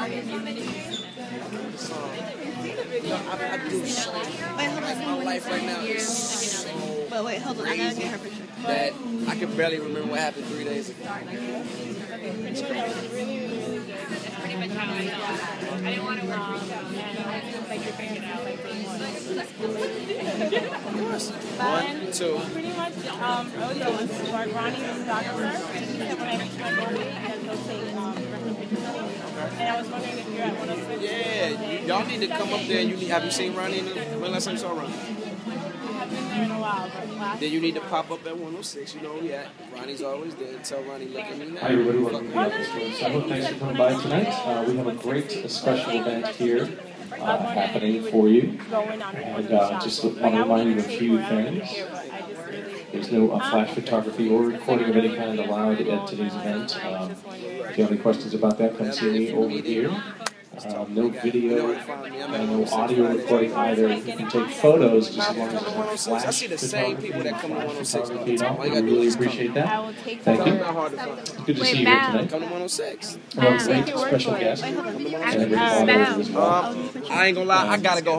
i But wait, hold on. I gotta get her picture. That I can barely remember what happened three days ago. Of course. One, two. Pretty much, um, was, Ronnie was a doctor, and when I was wondering if you're at 106. Yeah, y- y'all need to come up there. You need, have you seen Ronnie? In the, when last time you saw Ronnie? I haven't been there in a while, but last Then you need to pop up at 106. You know where he at. Ronnie's always there. Tell Ronnie, look at me now. Hi, everybody. Welcome to the episode seven. Thanks for coming by tonight. Uh, we have a great special event here uh, happening for you. And uh, just want to remind you of a few things. There's no uh, flash photography or recording of any kind allowed at today's event. Um, if you have any questions about that, come see me over here. Um, no video and no audio recording either. You can take photos just as long as it's not I flash see the same photography, people that come to flash 106 all photography the at time. all. All I really appreciate that. Thank you. not hard to find. Good to see you here tonight. Come to 106. We have a great special guest. Wait, hold on. And Rick Uh, Bonner Val. as well. Um, I ain't gonna lie, I gotta go home.